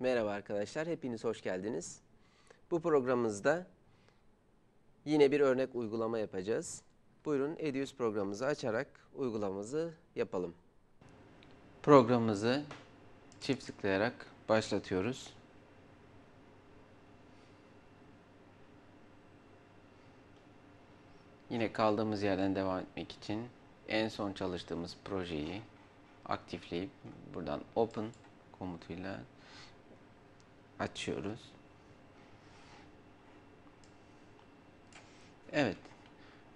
Merhaba arkadaşlar, hepiniz hoş geldiniz. Bu programımızda yine bir örnek uygulama yapacağız. Buyurun Edius programımızı açarak uygulamamızı yapalım. Programımızı çift tıklayarak başlatıyoruz. Yine kaldığımız yerden devam etmek için en son çalıştığımız projeyi aktifleyip buradan open komutuyla açıyoruz. Evet.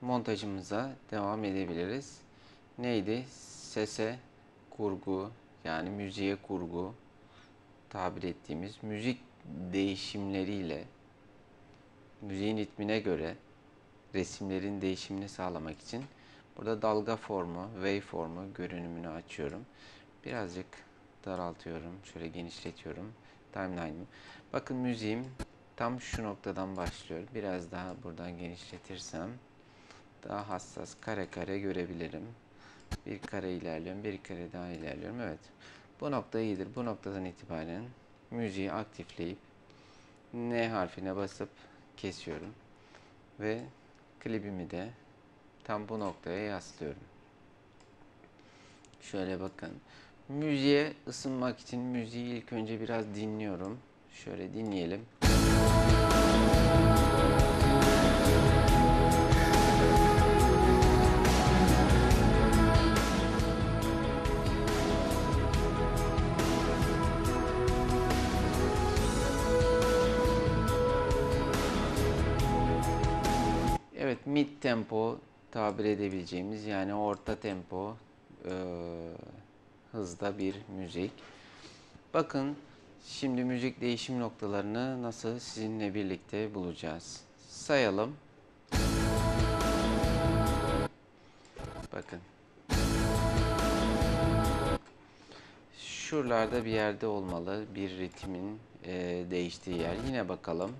Montajımıza devam edebiliriz. Neydi? Sese kurgu yani müziğe kurgu tabir ettiğimiz müzik değişimleriyle müziğin ritmine göre resimlerin değişimini sağlamak için burada dalga formu, waveformu görünümünü açıyorum. Birazcık daraltıyorum. Şöyle genişletiyorum timeline'ım. Bakın müziğim tam şu noktadan başlıyor. Biraz daha buradan genişletirsem daha hassas kare kare görebilirim. Bir kare ilerliyorum, bir kare daha ilerliyorum. Evet. Bu nokta iyidir. Bu noktadan itibaren müziği aktifleyip N harfine basıp kesiyorum. Ve klibimi de tam bu noktaya yaslıyorum. Şöyle bakın. Müziğe ısınmak için müziği ilk önce biraz dinliyorum. Şöyle dinleyelim. Evet mid tempo tabir edebileceğimiz yani orta tempo e, hızda bir müzik. Bakın şimdi müzik değişim noktalarını nasıl sizinle birlikte bulacağız. Sayalım. Bakın. Şuralarda bir yerde olmalı bir ritmin e, değiştiği yer. Yine bakalım.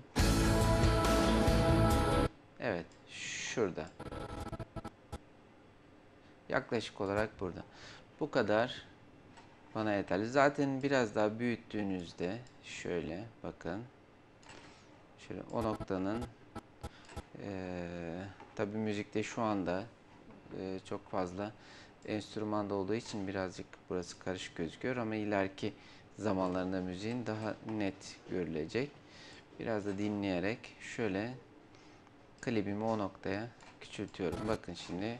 Evet, şurada. Yaklaşık olarak burada. Bu kadar bana yeterli. Zaten biraz daha büyüttüğünüzde şöyle bakın. Şöyle o noktanın eee tabi müzikte şu anda eee, çok fazla enstrümanda olduğu için birazcık burası karışık gözüküyor ama ileriki zamanlarında müziğin daha net görülecek. Biraz da dinleyerek şöyle klibimi o noktaya küçültüyorum. Bakın şimdi.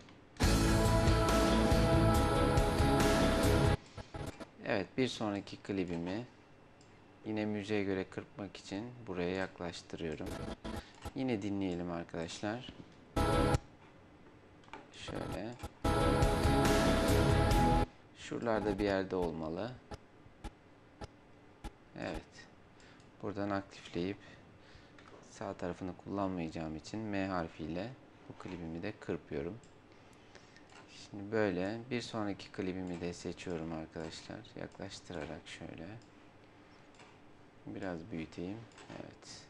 Evet bir sonraki klibimi yine müziğe göre kırpmak için buraya yaklaştırıyorum. Yine dinleyelim arkadaşlar. Şöyle. Şuralarda bir yerde olmalı. Evet. Buradan aktifleyip sağ tarafını kullanmayacağım için M harfiyle bu klibimi de kırpıyorum. Şimdi böyle bir sonraki klibimi de seçiyorum arkadaşlar. Yaklaştırarak şöyle. Biraz büyüteyim. Evet.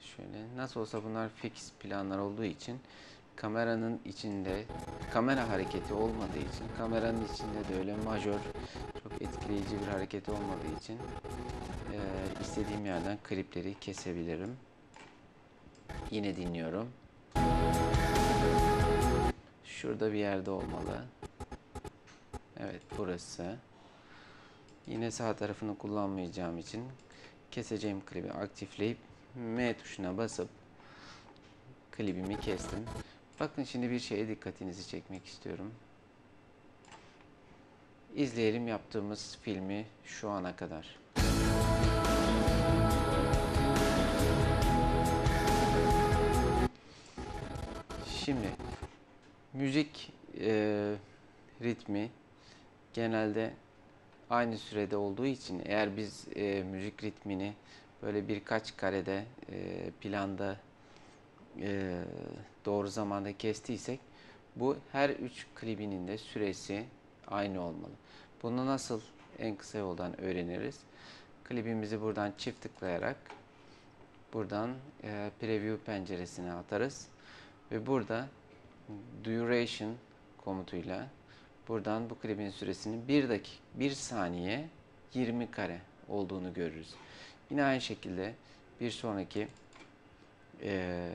Şöyle nasıl olsa bunlar fix planlar olduğu için kameranın içinde kamera hareketi olmadığı için kameranın içinde de öyle majör çok etkileyici bir hareket olmadığı için e, istediğim yerden klipleri kesebilirim. Yine dinliyorum. Şurada bir yerde olmalı. Evet burası. Yine sağ tarafını kullanmayacağım için keseceğim klibi aktifleyip M tuşuna basıp klibimi kestim. Bakın şimdi bir şeye dikkatinizi çekmek istiyorum. İzleyelim yaptığımız filmi şu ana kadar. Şimdi müzik e, ritmi genelde aynı sürede olduğu için eğer biz e, müzik ritmini böyle birkaç karede e, planda e, doğru zamanda kestiysek bu her üç klibinin de süresi aynı olmalı. Bunu nasıl en kısa yoldan öğreniriz? Klibimizi buradan çift tıklayarak buradan e, preview penceresine atarız ve burada duration komutuyla buradan bu klibin süresini 1 dakika 1 saniye 20 kare olduğunu görürüz. Yine aynı şekilde bir sonraki eee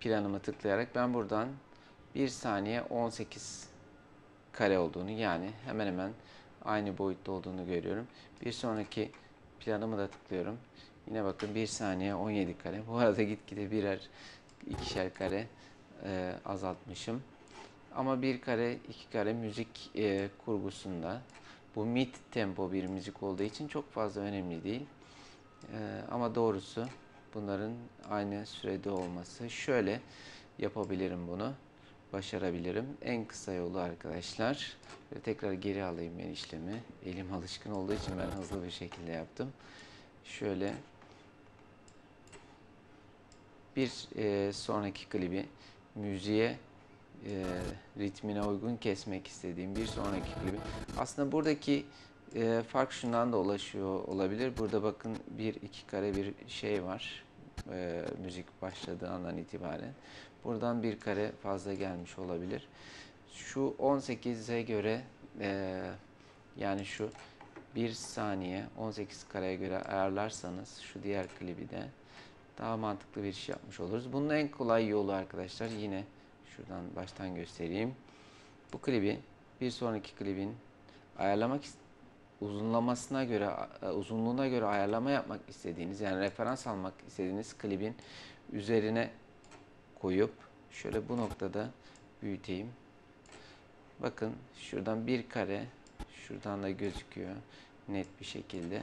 planıma tıklayarak ben buradan 1 saniye 18 kare olduğunu yani hemen hemen aynı boyutta olduğunu görüyorum. Bir sonraki planımı da tıklıyorum. Yine bakın 1 saniye 17 kare. Bu arada gitgide birer ikişer kare e, azaltmışım. Ama bir kare, iki kare müzik e, kurgusunda bu mid tempo bir müzik olduğu için çok fazla önemli değil. E, ama doğrusu bunların aynı sürede olması. Şöyle yapabilirim bunu. Başarabilirim. En kısa yolu arkadaşlar. Ve tekrar geri alayım ben işlemi. Elim alışkın olduğu için ben hızlı bir şekilde yaptım. Şöyle bir e, sonraki klibi müziğe e, ritmine uygun kesmek istediğim bir sonraki klibi. Aslında buradaki e, fark şundan da ulaşıyor olabilir. Burada bakın bir iki kare bir şey var. E, müzik başladığı andan itibaren. Buradan bir kare fazla gelmiş olabilir. Şu 18'e göre e, yani şu bir saniye 18 kareye göre ayarlarsanız şu diğer klibi de daha mantıklı bir iş yapmış oluruz. Bunun en kolay yolu arkadaşlar yine şuradan baştan göstereyim. Bu klibi bir sonraki klibin ayarlamak uzunlamasına göre e, uzunluğuna göre ayarlama yapmak istediğiniz yani referans almak istediğiniz klibin üzerine koyup şöyle bu noktada büyüteyim. Bakın şuradan bir kare şuradan da gözüküyor net bir şekilde.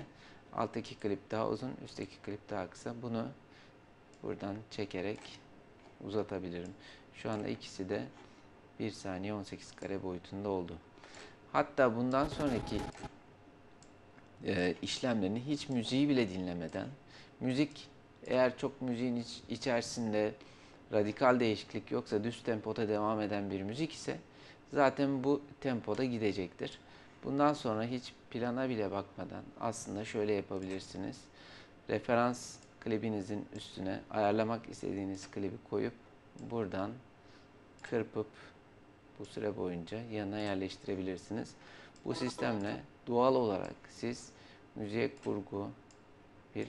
Alttaki klip daha uzun, üstteki klip daha kısa. Bunu buradan çekerek uzatabilirim. Şu anda ikisi de 1 saniye 18 kare boyutunda oldu. Hatta bundan sonraki e, işlemlerini hiç müziği bile dinlemeden, müzik eğer çok müziğin iç, içerisinde radikal değişiklik yoksa düz tempoda devam eden bir müzik ise zaten bu tempoda gidecektir. Bundan sonra hiç plana bile bakmadan aslında şöyle yapabilirsiniz. Referans klibinizin üstüne ayarlamak istediğiniz klibi koyup buradan kırpıp bu süre boyunca yanına yerleştirebilirsiniz. Bu sistemle doğal olarak siz müziğe kurgu bir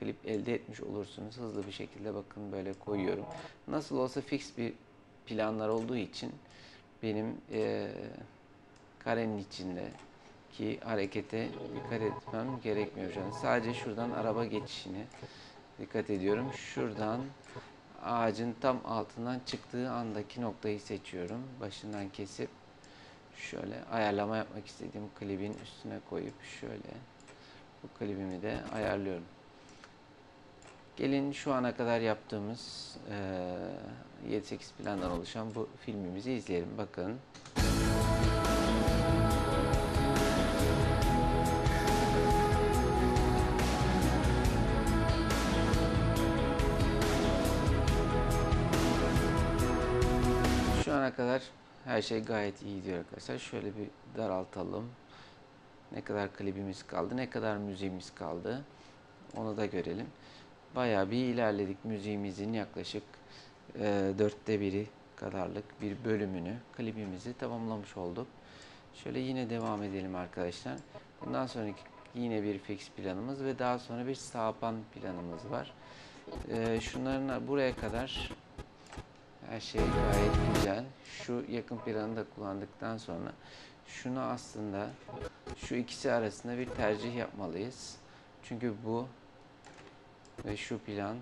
klip elde etmiş olursunuz. Hızlı bir şekilde bakın böyle koyuyorum. Nasıl olsa fix bir planlar olduğu için benim e, karenin içinde ki harekete dikkat etmem gerekmiyor şu an. Sadece şuradan araba geçişini dikkat ediyorum. Şuradan ağacın tam altından çıktığı andaki noktayı seçiyorum. Başından kesip şöyle ayarlama yapmak istediğim klibin üstüne koyup şöyle bu klibimi de ayarlıyorum. Gelin şu ana kadar yaptığımız e, 7-8 plandan oluşan bu filmimizi izleyelim. Bakın. Ana kadar her şey gayet iyi diyor arkadaşlar. Şöyle bir daraltalım. Ne kadar klibimiz kaldı, ne kadar müziğimiz kaldı. Onu da görelim. Bayağı bir ilerledik. Müziğimizin yaklaşık e, dörtte biri kadarlık bir bölümünü, klibimizi tamamlamış olduk. Şöyle yine devam edelim arkadaşlar. Bundan sonraki yine bir fix planımız ve daha sonra bir sapan planımız var. E, şunların buraya kadar her şey gayet güzel. Şu yakın planı da kullandıktan sonra şunu aslında şu ikisi arasında bir tercih yapmalıyız. Çünkü bu ve şu plan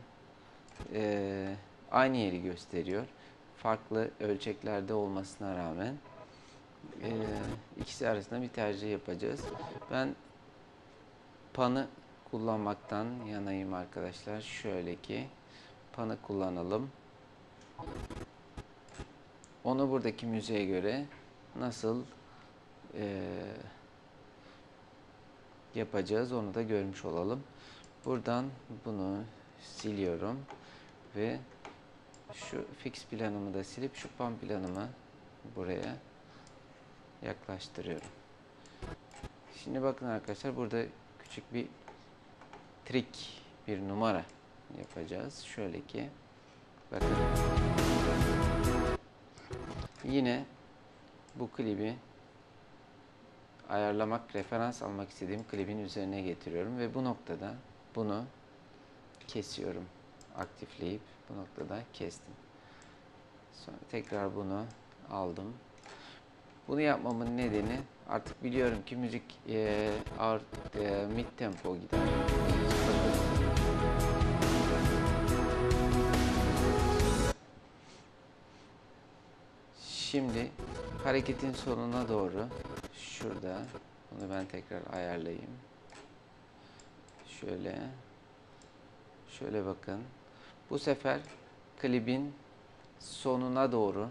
e, aynı yeri gösteriyor. Farklı ölçeklerde olmasına rağmen e, ikisi arasında bir tercih yapacağız. Ben panı kullanmaktan yanayım arkadaşlar. Şöyle ki panı kullanalım. Onu buradaki müziğe göre nasıl e, yapacağız onu da görmüş olalım. Buradan bunu siliyorum ve şu fix planımı da silip şu pan planımı buraya yaklaştırıyorum. Şimdi bakın arkadaşlar burada küçük bir trik bir numara yapacağız. Şöyle ki bakın yine bu klibi ayarlamak, referans almak istediğim klibin üzerine getiriyorum ve bu noktada bunu kesiyorum. Aktifleyip bu noktada kestim. Sonra tekrar bunu aldım. Bunu yapmamın nedeni artık biliyorum ki müzik e, ağır, e, mid tempo gider. Şimdi hareketin sonuna doğru şurada bunu ben tekrar ayarlayayım. Şöyle şöyle bakın. Bu sefer klibin sonuna doğru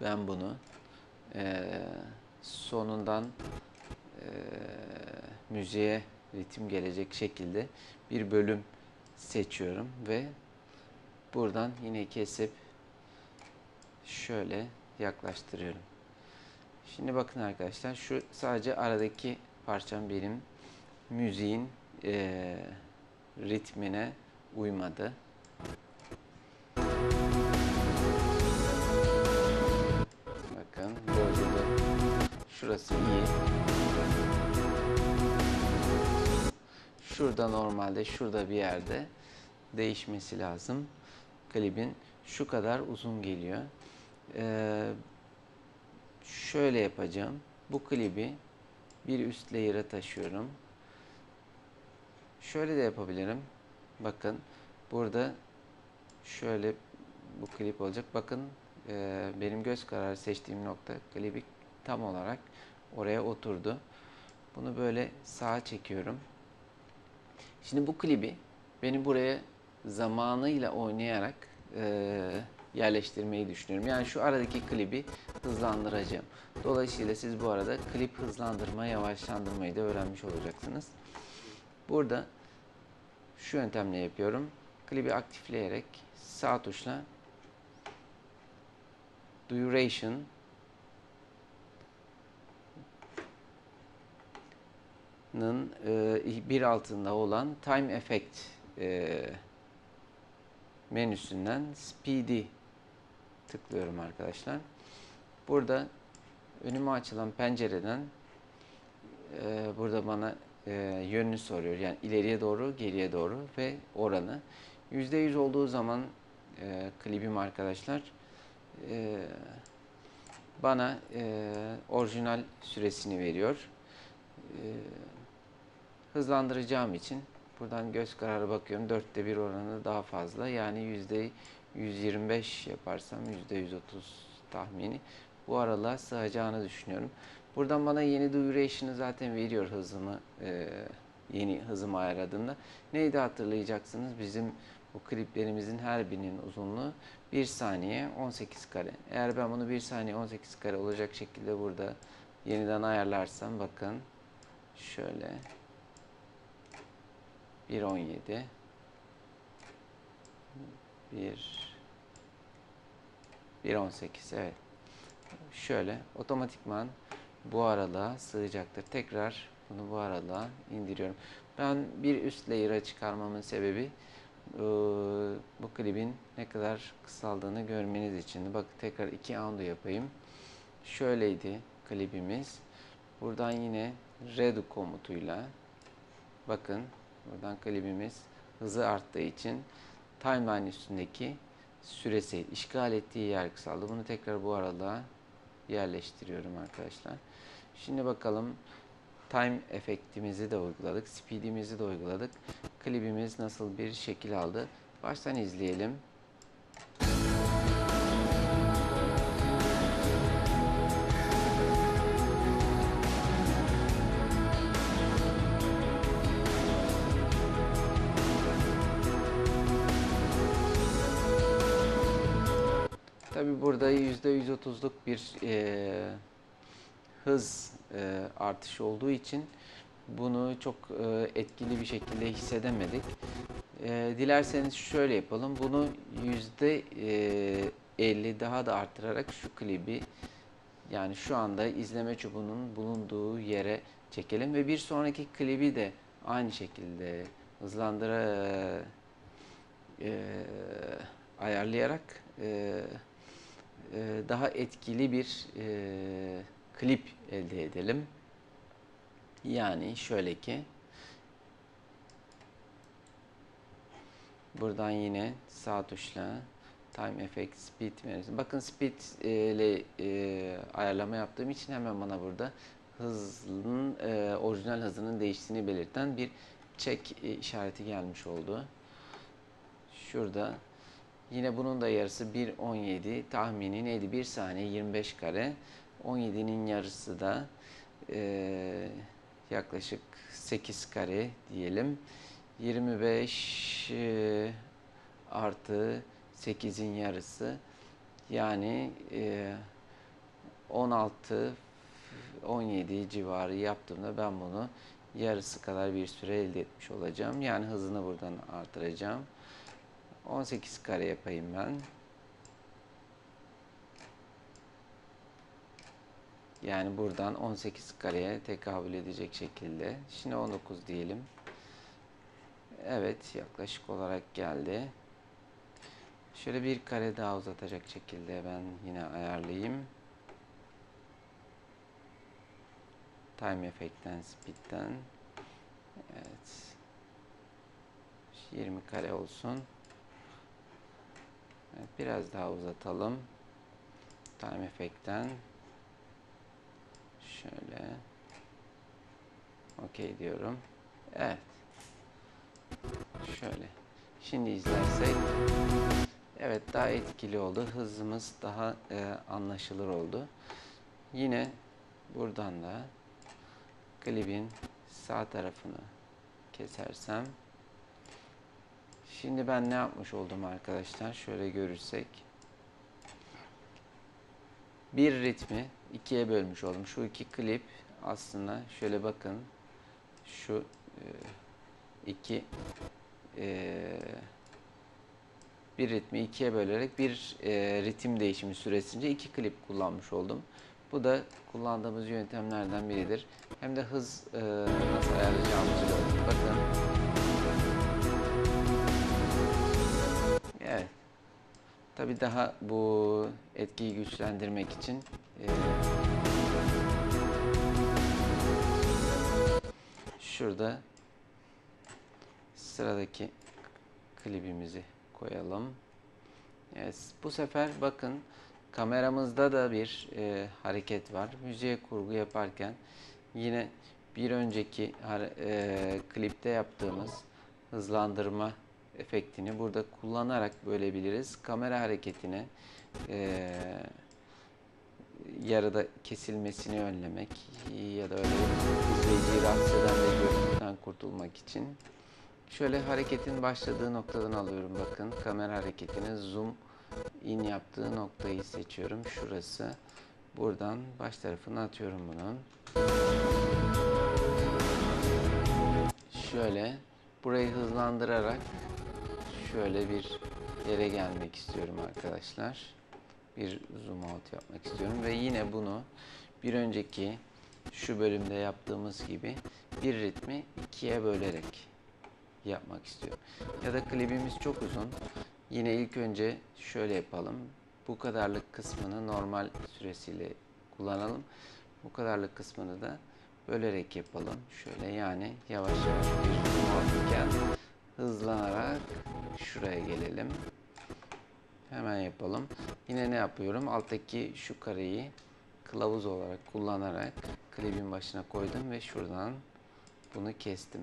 ben bunu eee, sonundan eee, müziğe ritim gelecek şekilde bir bölüm seçiyorum ve buradan yine kesip şöyle yaklaştırıyorum. Şimdi bakın arkadaşlar şu sadece aradaki parçam benim müziğin eee, ritmine uymadı. Bakın böyle şurası iyi. Şurada normalde şurada bir yerde değişmesi lazım. Klibin şu kadar uzun geliyor. Ee, şöyle yapacağım. Bu klibi bir üst layer'a taşıyorum. Şöyle de yapabilirim. Bakın burada şöyle bu klip olacak. Bakın e, benim göz kararı seçtiğim nokta klibi tam olarak oraya oturdu. Bunu böyle sağa çekiyorum. Şimdi bu klibi beni buraya zamanıyla oynayarak e, yerleştirmeyi düşünüyorum. Yani şu aradaki klibi hızlandıracağım. Dolayısıyla siz bu arada klip hızlandırma, yavaşlandırmayı da öğrenmiş olacaksınız. Burada şu yöntemle yapıyorum. Klibi aktifleyerek sağ tuşla duration e, bir altında olan time effect e, menüsünden speedy tıklıyorum arkadaşlar. Burada önüme açılan pencereden e, burada bana e, yönünü soruyor. Yani ileriye doğru, geriye doğru ve oranı. %100 olduğu zaman e, klibim arkadaşlar e, bana e, orijinal süresini veriyor. E, hızlandıracağım için buradan göz kararı bakıyorum. Dörtte bir oranı daha fazla. Yani yüzde 125 yaparsam yüzde 130 tahmini bu aralığa sığacağını düşünüyorum. Buradan bana yeni duration'ı zaten veriyor hızımı e, yeni hızımı ayarladığımda. Neydi hatırlayacaksınız? Bizim bu kliplerimizin her birinin uzunluğu 1 saniye 18 kare. Eğer ben bunu 1 saniye 18 kare olacak şekilde burada yeniden ayarlarsam bakın şöyle 1.17 1 1.18 evet. Şöyle otomatikman bu aralığa sığacaktır. Tekrar bunu bu aralığa indiriyorum. Ben bir üst layer'a çıkarmamın sebebi bu klibin ne kadar kısaldığını görmeniz için. Bak tekrar iki undo yapayım. Şöyleydi klibimiz. Buradan yine redo komutuyla bakın buradan klibimiz hızı arttığı için timeline üstündeki süresi işgal ettiği yer kısaldı. Bunu tekrar bu aralığa yerleştiriyorum arkadaşlar. Şimdi bakalım time efektimizi de uyguladık. Speed'imizi de uyguladık. Klibimiz nasıl bir şekil aldı? Baştan izleyelim. Burada %130'luk bir e, hız e, artışı olduğu için bunu çok e, etkili bir şekilde hissedemedik. E, dilerseniz şöyle yapalım. Bunu %50 daha da artırarak şu klibi yani şu anda izleme çubuğunun bulunduğu yere çekelim ve bir sonraki klibi de aynı şekilde hızlandıra e, ayarlayarak e, e, daha etkili bir e, klip elde edelim. Yani şöyle ki buradan yine sağ tuşla time effect speed verirsin. Bakın speed e, ile e, ayarlama yaptığım için hemen bana burada hızının e, orijinal hızının değiştiğini belirten bir check e, işareti gelmiş oldu. Şurada yine bunun da yarısı 1.17 tahmini neydi? 1 saniye 25 kare. 17'nin yarısı da e, yaklaşık 8 kare diyelim. 25 e, artı 8'in yarısı yani e, 16 17 civarı yaptığımda ben bunu yarısı kadar bir süre elde etmiş olacağım. Yani hızını buradan artıracağım. 18 kare yapayım ben. Yani buradan 18 kareye tekabül edecek şekilde. Şimdi 19 diyelim. Evet yaklaşık olarak geldi. Şöyle bir kare daha uzatacak şekilde ben yine ayarlayayım. Time Effect'ten, Speed'den. Evet. 20 kare olsun. Evet, biraz daha uzatalım. Time Effect'ten. Şöyle. OK diyorum. Evet. Şöyle. Şimdi izlersek. Evet daha etkili oldu. Hızımız daha e, anlaşılır oldu. Yine buradan da klibin sağ tarafını kesersem Şimdi ben ne yapmış oldum arkadaşlar? Şöyle görürsek bir ritmi ikiye bölmüş oldum. Şu iki klip aslında şöyle bakın şu e, iki e, bir ritmi ikiye bölerek bir e, ritim değişimi süresince iki klip kullanmış oldum. Bu da kullandığımız yöntemlerden biridir. Hem de hız nasıl ayarlayacağımızı gördük. Bakın. Tabi daha bu etkiyi güçlendirmek için e, şurada sıradaki klibimizi koyalım. Evet, bu sefer bakın kameramızda da bir e, hareket var. Müziğe kurgu yaparken yine bir önceki e, klipte yaptığımız hızlandırma efektini burada kullanarak bölebiliriz. Kamera hareketini e, yarıda kesilmesini önlemek ya da öyle izleyiciyi rahatsız eden bir görüntüden kurtulmak için Şöyle hareketin başladığı noktadan alıyorum bakın. Kamera hareketini zoom in yaptığı noktayı seçiyorum. Şurası. Buradan baş tarafını atıyorum bunun. Şöyle burayı hızlandırarak şöyle bir yere gelmek istiyorum arkadaşlar. Bir zoom out yapmak istiyorum ve yine bunu bir önceki şu bölümde yaptığımız gibi bir ritmi ikiye bölerek yapmak istiyorum. Ya da klibimiz çok uzun. Yine ilk önce şöyle yapalım. Bu kadarlık kısmını normal süresiyle kullanalım. Bu kadarlık kısmını da bölerek yapalım. Şöyle yani yavaş yavaş bir hızlanarak şuraya gelelim. Hemen yapalım. Yine ne yapıyorum? Alttaki şu kareyi kılavuz olarak kullanarak klibin başına koydum ve şuradan bunu kestim.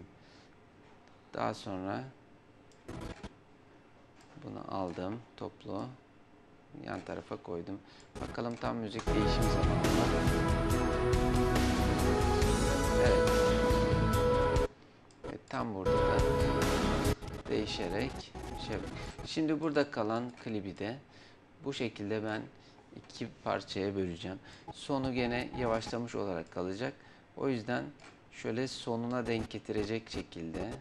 Daha sonra bunu aldım toplu yan tarafa koydum. Bakalım tam müzik değişim zamanı. Evet. evet. Tam burada da değişerek şey. Şimdi burada kalan klibi de bu şekilde ben iki parçaya böleceğim. Sonu gene yavaşlamış olarak kalacak. O yüzden şöyle sonuna denk getirecek şekilde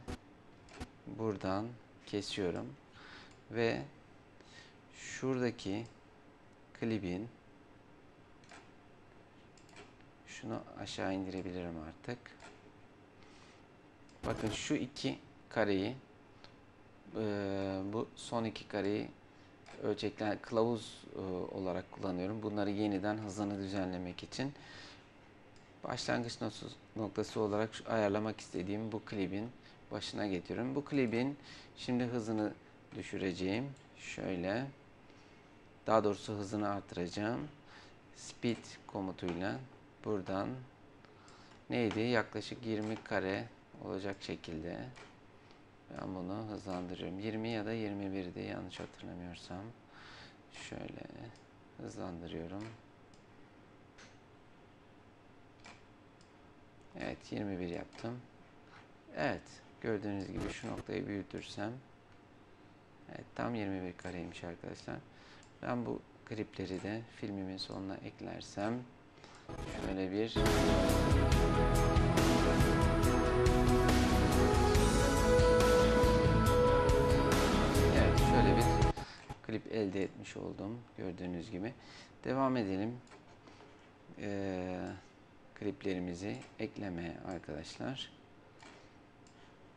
buradan kesiyorum ve şuradaki klibin şunu aşağı indirebilirim artık. Bakın şu iki kareyi e, bu son iki kareyi ölçekler kılavuz e, olarak kullanıyorum. Bunları yeniden hızını düzenlemek için. başlangıç noktası olarak şu ayarlamak istediğim bu klibin başına getiriyorum. Bu klibin şimdi hızını düşüreceğim. Şöyle. Daha doğrusu hızını artıracağım. Speed komutuyla buradan neydi? Yaklaşık 20 kare olacak şekilde ben bunu hızlandırıyorum. 20 ya da 21'di yanlış hatırlamıyorsam. Şöyle hızlandırıyorum. Evet 21 yaptım. Evet gördüğünüz gibi şu noktayı büyütürsem Evet tam 21 kareymiş arkadaşlar. Ben bu klipleri de filmimin sonuna eklersem şöyle bir şöyle bir klip elde etmiş oldum gördüğünüz gibi. Devam edelim. Ee, kliplerimizi eklemeye arkadaşlar.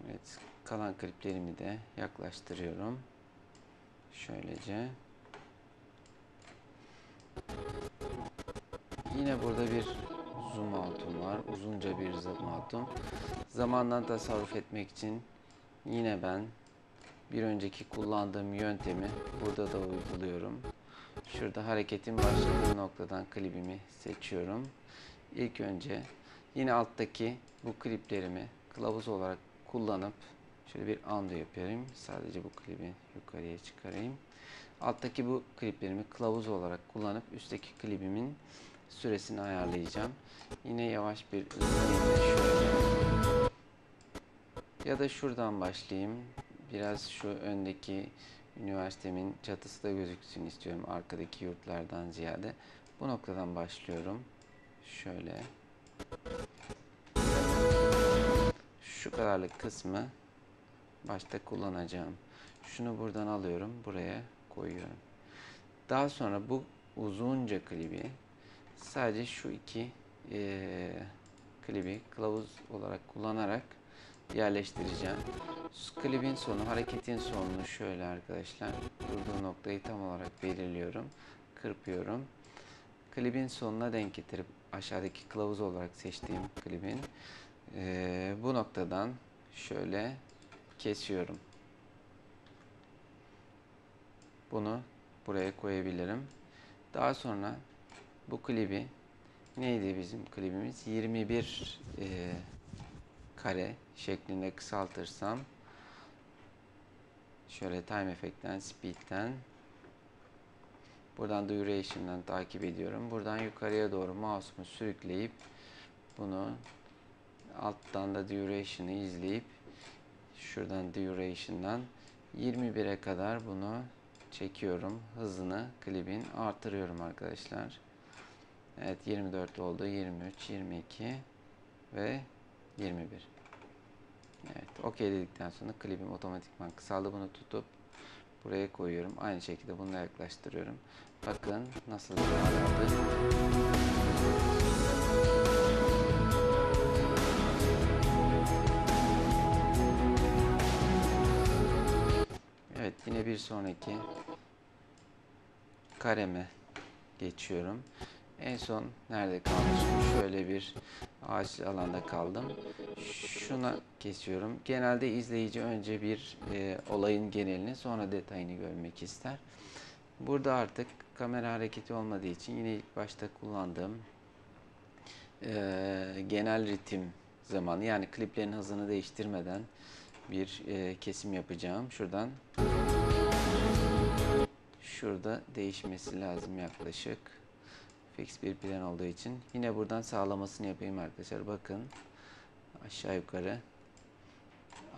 Evet kalan kliplerimi de yaklaştırıyorum. Şöylece. Yine burada bir zoom out'um var. Uzunca bir zoom out'um. Zamandan tasarruf etmek için yine ben bir önceki kullandığım yöntemi burada da uyguluyorum. Şurada hareketin başladığı noktadan klibimi seçiyorum. İlk önce yine alttaki bu kliplerimi kılavuz olarak kullanıp şöyle bir undo yapıyorum. Sadece bu klibi yukarıya çıkarayım. Alttaki bu kliplerimi kılavuz olarak kullanıp üstteki klibimin süresini ayarlayacağım. Yine yavaş bir hızla ya da şuradan başlayayım. Biraz şu öndeki üniversitemin çatısı da gözüksün istiyorum arkadaki yurtlardan ziyade. Bu noktadan başlıyorum. Şöyle. Şu kadarlık kısmı başta kullanacağım. Şunu buradan alıyorum. Buraya koyuyorum. Daha sonra bu uzunca klibi sadece şu iki e, klibi kılavuz olarak kullanarak yerleştireceğim. Klibin sonu, hareketin sonunu şöyle arkadaşlar. Durduğu noktayı tam olarak belirliyorum. Kırpıyorum. Klibin sonuna denk getirip aşağıdaki kılavuz olarak seçtiğim klibin e, bu noktadan şöyle kesiyorum. Bunu buraya koyabilirim. Daha sonra bu klibi neydi bizim klibimiz? 21 e, kare şeklinde kısaltırsam şöyle time effect'ten, speed'ten buradan duration'dan takip ediyorum. Buradan yukarıya doğru mouse'umu sürükleyip bunu alttan da duration'ı izleyip şuradan duration'dan 21'e kadar bunu çekiyorum. Hızını klibin artırıyorum arkadaşlar. Evet 24 oldu. 23, 22 ve 21. Evet OK dedikten sonra klibim otomatikman kısaldı. Bunu tutup buraya koyuyorum. Aynı şekilde bunu yaklaştırıyorum. Bakın nasıl bir hal aldı. Evet yine bir sonraki kareme geçiyorum. En son nerede kalmışım? Şöyle bir ağaç alanda kaldım. Şuna kesiyorum. Genelde izleyici önce bir e, olayın genelini sonra detayını görmek ister. Burada artık kamera hareketi olmadığı için yine ilk başta kullandığım e, genel ritim zamanı yani kliplerin hızını değiştirmeden bir e, kesim yapacağım. Şuradan şurada değişmesi lazım yaklaşık. Fix bir plan olduğu için. Yine buradan sağlamasını yapayım arkadaşlar. Bakın aşağı yukarı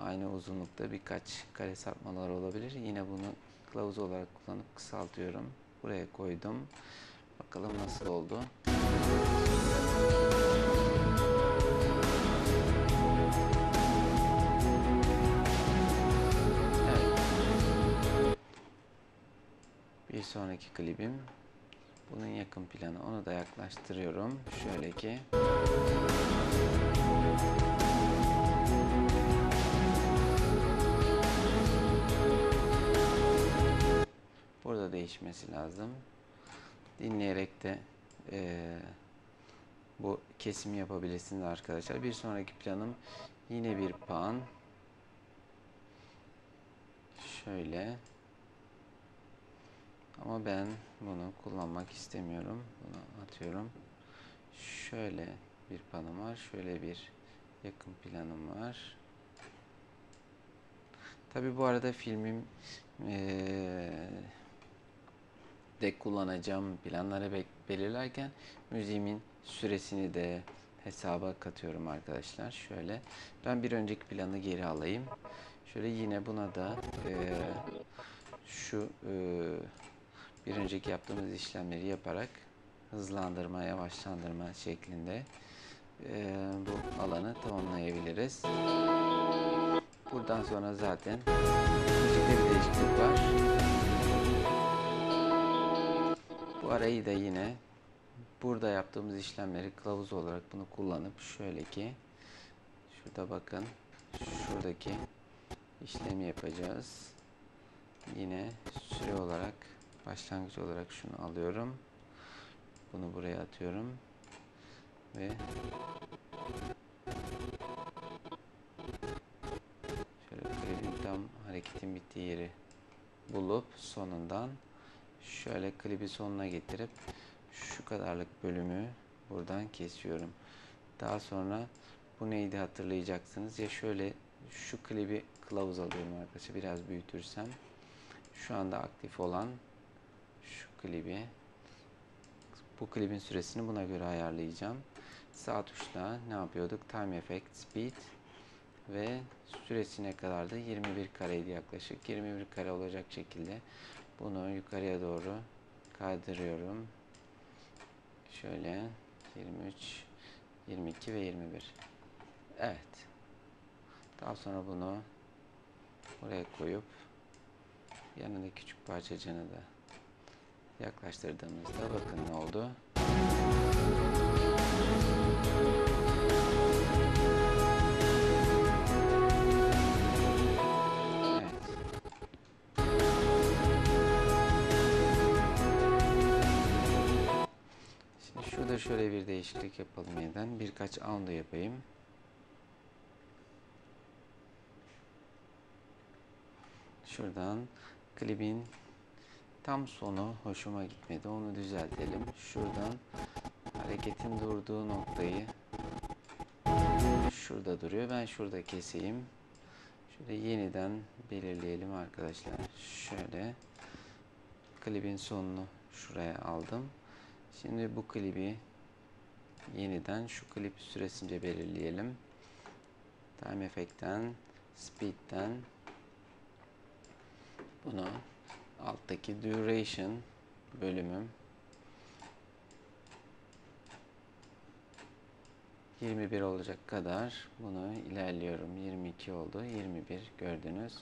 aynı uzunlukta birkaç kare sapmalar olabilir. Yine bunu kılavuz olarak kullanıp kısaltıyorum. Buraya koydum. Bakalım nasıl oldu. Bir sonraki klibim. Bunun yakın planı. Onu da yaklaştırıyorum. Şöyle ki. Değişmesi lazım. Dinleyerek de e, bu kesimi yapabilirsiniz arkadaşlar. Bir sonraki planım yine bir pan. Şöyle. Ama ben bunu kullanmak istemiyorum. Bunu atıyorum. Şöyle bir panım var. Şöyle bir yakın planım var. Tabi bu arada filmim eee, de kullanacağım planları be- belirlerken müziğimin süresini de hesaba katıyorum arkadaşlar. Şöyle ben bir önceki planı geri alayım. Şöyle yine buna da eee, şu eee, bir önceki yaptığımız işlemleri yaparak hızlandırma, yavaşlandırma şeklinde eee, bu alanı tamamlayabiliriz. Buradan sonra zaten bir değişiklik var. Bu arayı da yine burada yaptığımız işlemleri kılavuz olarak bunu kullanıp şöyle ki şurada bakın şuradaki işlemi yapacağız. Yine süre olarak başlangıç olarak şunu alıyorum. Bunu buraya atıyorum ve Şöyle tam hareketin bittiği yeri bulup sonundan şöyle klibi sonuna getirip şu kadarlık bölümü buradan kesiyorum. Daha sonra bu neydi hatırlayacaksınız. Ya şöyle şu klibi kılavuz alıyorum arkadaşlar. Biraz büyütürsem şu anda aktif olan şu klibi bu klibin süresini buna göre ayarlayacağım. Sağ tuşla ne yapıyorduk? Time Effect, Speed ve süresine kadar da 21 kareydi yaklaşık. 21 kare olacak şekilde bunu yukarıya doğru kaydırıyorum. Şöyle 23, 22 ve 21. Evet. Daha sonra bunu buraya koyup yanında küçük parçacığını da yaklaştırdığımızda bakın ne oldu. Şurada şöyle bir değişiklik yapalım yeniden. Birkaç anda yapayım. Şuradan klibin tam sonu hoşuma gitmedi. Onu düzeltelim. Şuradan hareketin durduğu noktayı şurada duruyor. Ben şurada keseyim. Şöyle yeniden belirleyelim arkadaşlar. Şöyle klibin sonunu şuraya aldım. Şimdi bu klibi yeniden şu klip süresince belirleyelim. Time Effect'ten, Speed'den bunu alttaki Duration bölümüm 21 olacak kadar bunu ilerliyorum. 22 oldu. 21 gördünüz.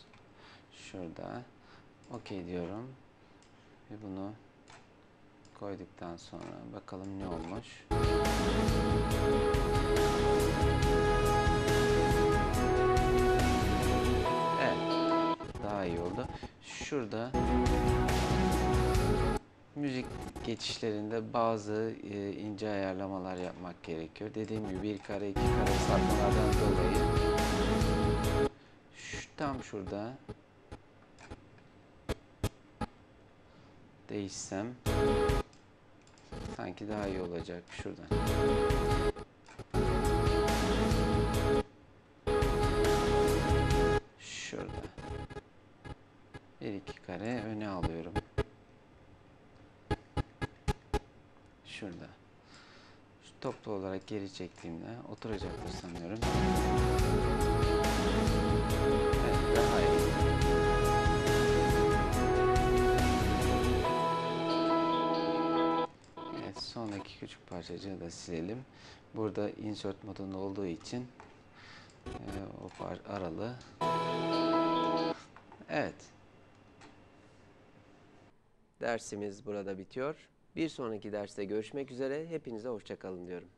Şurada. OK diyorum. Ve bunu koyduktan sonra bakalım ne olmuş. Evet. Daha iyi oldu. Şurada müzik geçişlerinde bazı e, ince ayarlamalar yapmak gerekiyor. Dediğim gibi bir kare iki kare sarkmalardan dolayı şu, tam şurada değişsem sanki daha iyi olacak şuradan. Şurada. Bir iki kare öne alıyorum. Şurada. Şu toplu olarak geri çektiğimde oturacaktır sanıyorum. Evet, daha iyi. Sondaki küçük parçacığı da silelim. Burada insert modunda olduğu için e, o par aralı. Evet. Dersimiz burada bitiyor. Bir sonraki derste görüşmek üzere. Hepinize hoşçakalın diyorum.